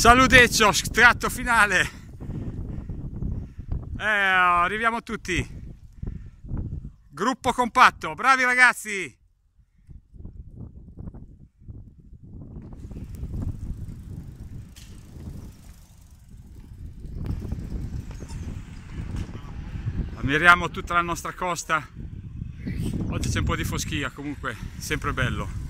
Saluteccio, tratto finale. Eh, oh, arriviamo tutti. Gruppo compatto, bravi ragazzi. Ammiriamo tutta la nostra costa. Oggi c'è un po' di foschia, comunque sempre bello.